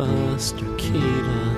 Buster Keaton.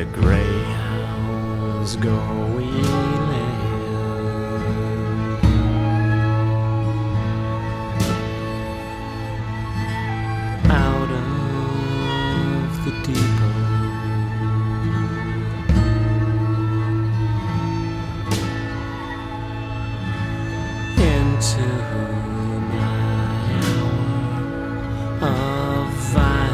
the greyhounds go wheeling out of the depot into my hour of violence.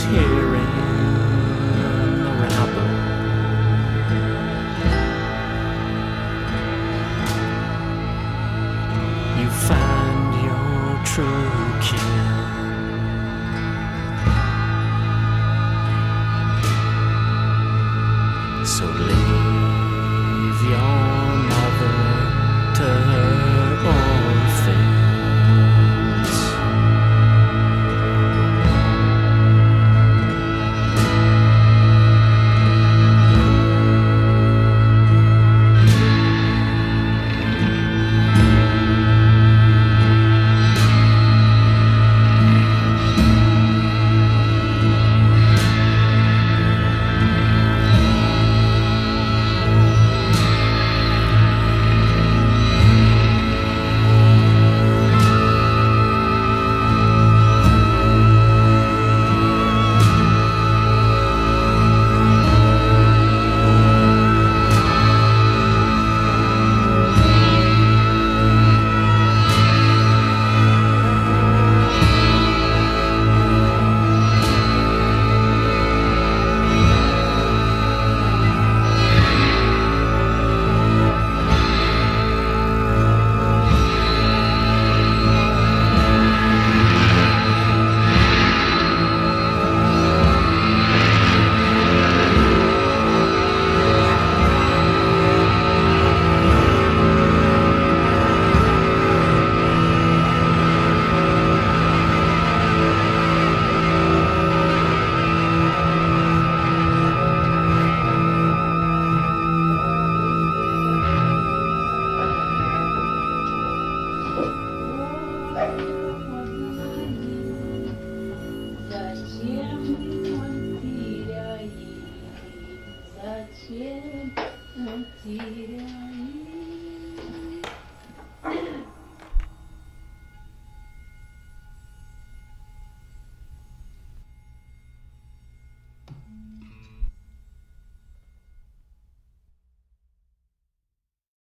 here